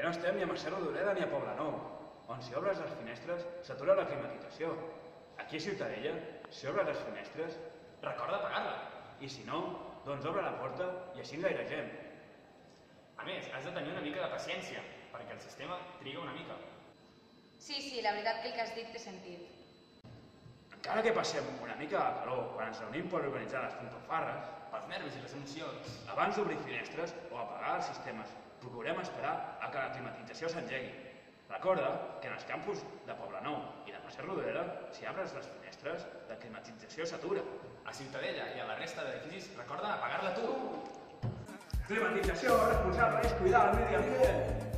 encara n'hi ha Poble Nou, on si obres les finestres s'atura la climatització. Aquí a Ciutadella, si obres les finestres, Recorda apagar-la. i si no, doncs obre la porta i així ens airegem. A més, has de tenir una mica de paciència, perquè el sistema triga una mica. Sí, sí, la veritat que el que has dit té sentit. Encara que passem una mica de calor quan ens reunim per organitzar les fanfarres, Pels nervis i les emocions. abans d'obrir finestres o apagar els sistemes, procurem esperar a que la climatització s'engegui. Recorda que en els campus de Poblenou i de Mercè Rodoreda, si obres les finestres, la climatització s'atura. A Ciutadella i a la resta d'edificis, recorda apagar-la tu. Climatització responsable és cuidar el medi ambient.